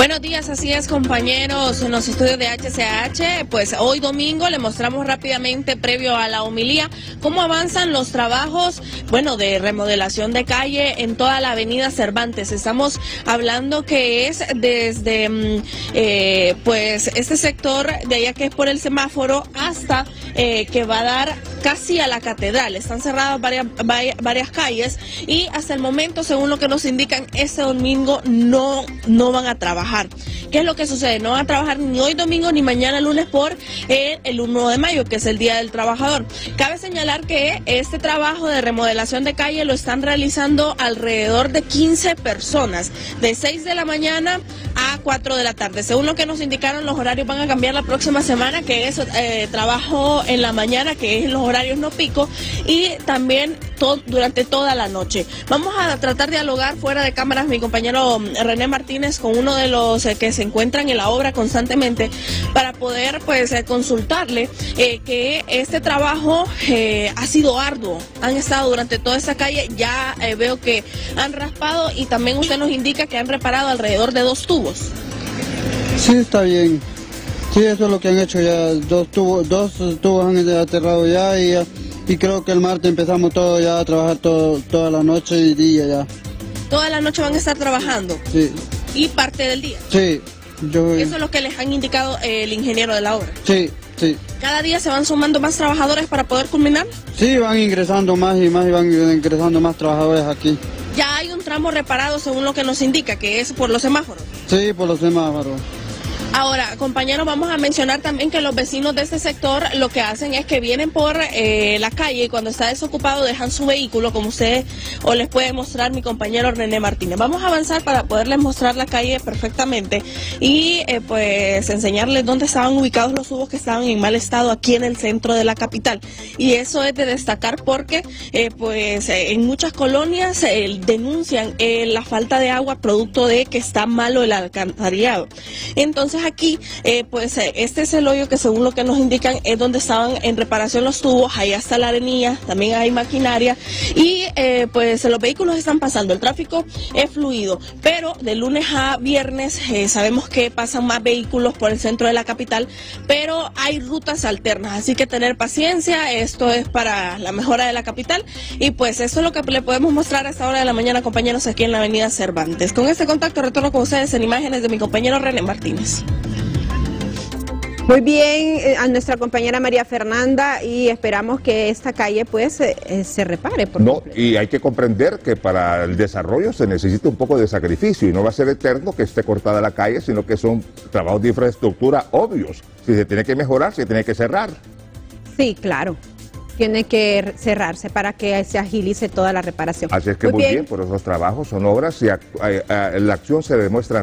Buenos días, así es compañeros en los estudios de HCH. Pues hoy domingo le mostramos rápidamente, previo a la homilía, cómo avanzan los trabajos, bueno, de remodelación de calle en toda la avenida Cervantes. Estamos hablando que es desde, mm, eh, pues, este sector de allá que es por el semáforo hasta eh, que va a dar casi a la catedral. Están cerradas varias, varias calles y hasta el momento, según lo que nos indican, este domingo no, no van a trabajar. ¿Qué es lo que sucede? No van a trabajar ni hoy domingo ni mañana lunes por el 1 de mayo, que es el Día del Trabajador. Cabe señalar que este trabajo de remodelación de calle lo están realizando alrededor de 15 personas, de 6 de la mañana a 4 de la tarde. Según lo que nos indicaron, los horarios van a cambiar la próxima semana, que es eh, trabajo en la mañana, que es los horarios no pico, y también durante toda la noche. Vamos a tratar de dialogar fuera de cámaras mi compañero mm, René Martínez con uno de los eh, que se encuentran en la obra constantemente para poder pues eh, consultarle que este trabajo ha sido arduo. Han estado durante toda esta calle, ya veo que han raspado y también usted nos indica que han reparado alrededor de dos tubos. Sí, está bien. Sí, eso es lo que han hecho ya. Dos tubos, dos tubos han aterrado ya y, y creo que el martes empezamos todo ya a trabajar todo, toda la noche y día ya. ¿Toda la noche van a estar trabajando? Sí. ¿Y parte del día? Sí. Yo... Eso es lo que les han indicado el ingeniero de la obra. Sí, sí. ¿Cada día se van sumando más trabajadores para poder culminar? Sí, van ingresando más y más y van ingresando más trabajadores aquí. Ya hay un tramo reparado según lo que nos indica, que es por los semáforos. Sí, por los semáforos. Ahora, compañeros, vamos a mencionar también que los vecinos de este sector lo que hacen es que vienen por eh, la calle y cuando está desocupado dejan su vehículo, como usted o les puede mostrar mi compañero René Martínez. Vamos a avanzar para poderles mostrar la calle perfectamente y eh, pues enseñarles dónde estaban ubicados los tubos que estaban en mal estado aquí en el centro de la capital. Y eso es de destacar porque eh, pues en muchas colonias denuncian la falta de agua producto de que está malo el alcantarillado. Entonces aquí, eh, pues eh, este es el hoyo que según lo que nos indican es donde estaban en reparación los tubos, ahí está la arenilla, también hay maquinaria. Y eh, pues los vehículos están pasando, el tráfico es fluido, pero de lunes a viernes sabemos que pasan más vehículos por el centro de la capital, pero hay rutas alternas, así que tener paciencia, esto es para la mejora de la capital. Y pues eso es lo que le podemos mostrar a esta hora de la mañana compañeros aquí en la avenida Cervantes. Con este contacto retorno con ustedes en imágenes de mi compañero René Martínez. Muy bien, eh, a nuestra compañera María Fernanda y esperamos que esta calle pues eh, eh, se repare. no, y hay que comprender que para el desarrollo se necesita un poco de sacrificio y no va a ser eterno que esté cortada la calle, sino que son trabajos de infraestructura obvios. Si se tiene que mejorar, se tiene que cerrar. Sí, claro tiene que cerrarse para que se agilice toda la reparación. Así es que muy, bien. por esos trabajos son obras y la acción se demuestra